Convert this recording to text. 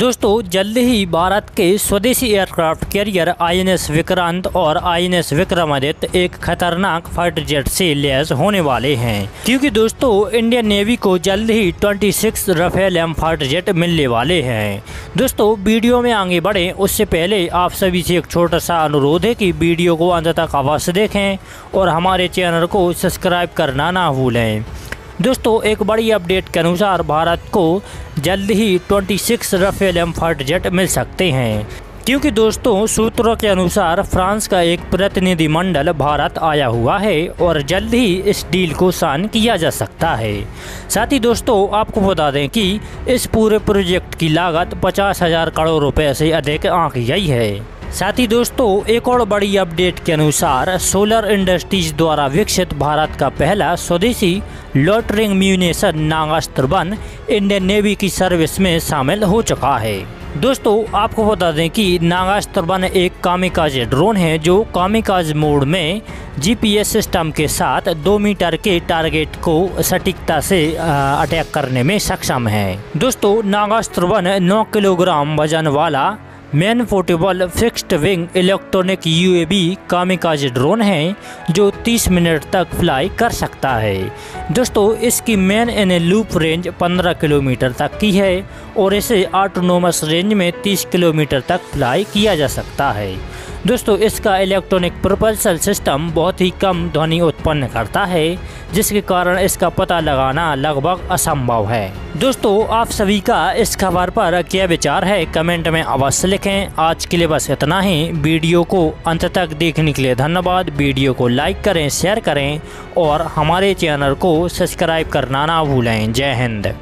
दोस्तों, जल्द ही भारत के स्वदेशी एयरक्राफ्ट कैरियर आईएनएस विक्रांत और आईएनएस विक्रमादित्य एक खतरनाक फाइटर जेट से लैस होने वाले हैं। क्योंकि दोस्तों, इंडियन नेवी को जल्द ही 26 रफेल एम फाइटर जेट मिलने वाले हैं। दोस्तों, वीडियो में आगे बढ़े। उससे पहले आप सभी से एक छोटा सा अनुरोध है कि वीडियो को अंत तक अवश्य देखें और हमारे चैनल को सब्सक्राइब करना ना भूलें। दोस्तों, एक बड़ी अपडेट के अनुसार भारत को जल्द ही 26 रफेल एम जेट मिल सकते हैं। क्योंकि दोस्तों, सूत्रों के अनुसार फ्रांस का एक प्रतिनिधिमंडल भारत आया हुआ है और जल्द ही इस डील को साइन किया जा सकता है। साथ ही दोस्तों, आपको बता दें कि इस पूरे प्रोजेक्ट की लागत पचास हज़ार करोड़ रुपए से अधिक आंकी गई है। साथ ही दोस्तों, एक और बड़ी अपडेट के अनुसार सोलर इंडस्ट्रीज़ द्वारा विकसित भारत का पहला स्वदेशी loitering munition Nagastra one Indian Navy की सर्विस में शामिल हो चुका है। दोस्तों, आपको बता दें कि नागास्त्र वन एक कामिकाज ड्रोन है जो कामिकाज मोड में जीपीएस सिस्टम के साथ दो मीटर के टारगेट को सटीकता से अटैक करने में सक्षम है। दोस्तों नागास्त्र वन नौ किलोग्राम वज़न वाला man portable fixed wing electronic UAV kamikaze drone है, जो 30 मिनट तक फ्लाई कर सकता है। दोस्तों, इसकी man in loop range 15 kilometre तक की है, और इसे ऑटोनोमस रेंज में 30 किलोमीटर तक फ्लाई किया जा सकता है। दोस्तों, इसका इलेक्ट्रॉनिक प्रोपल्सल सिस्टम बहुत ही कम ध्वनि उत्पन्न करता है, जिसके कारण इसका पता लगाना लगभग असंभव है। दोस्तों, आप सभी का इस खबर पर क्या विचार है? कमेंट में अवश्य लिखें। आज के लिए बस इतना ही। वीडियो को अंत तक देखने के लिए धन्यवाद। वीडियो को लाइक करें शेयर करें और हमारे चैनल को सब्सक्राइब करना ना भूलें। जय हिंद।